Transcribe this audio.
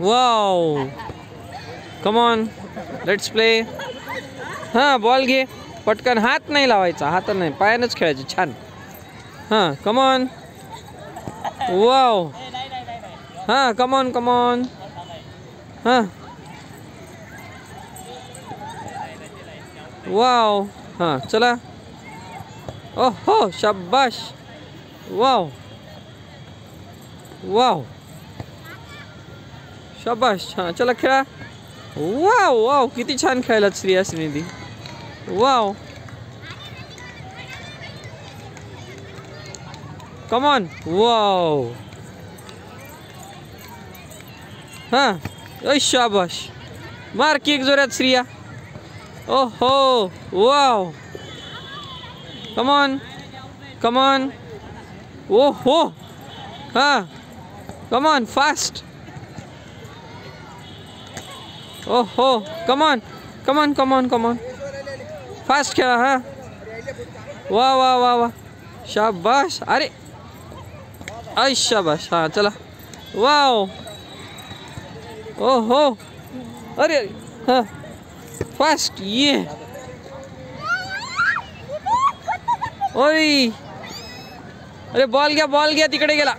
Wow come on let's play हाँ ball घे. पटकन हात नाही लावायचा. हात नाही, पायानंच खेळायचे. छान. हाँ कम ऑन वाव हाँ कम ऑन कम ऑन हाँ वाव हाँ चला. ओहो शाबाश. वाव वाव शाबाश। हाँ, चला खेळा वाव वाव किती छान खेळलात Shriya Shrinidhi wow come on wow हाँ ओय शाबाश। मार किक जोरात श्रिया। ओहो वाव कमॉन कमॉन ओहो। हाँ कमॉन फास्ट ओहो कमान कमान कमान कमॉन फास्ट खेळा हा? वाह वाह वा वा शाबाश, अरे। ऐ शाबाश, हाँ, चला। वाव ओहो। अरे हाँ। फास्ट ये। ओय अरे बॉल घ्या बॉल घ्या तिकडे गेला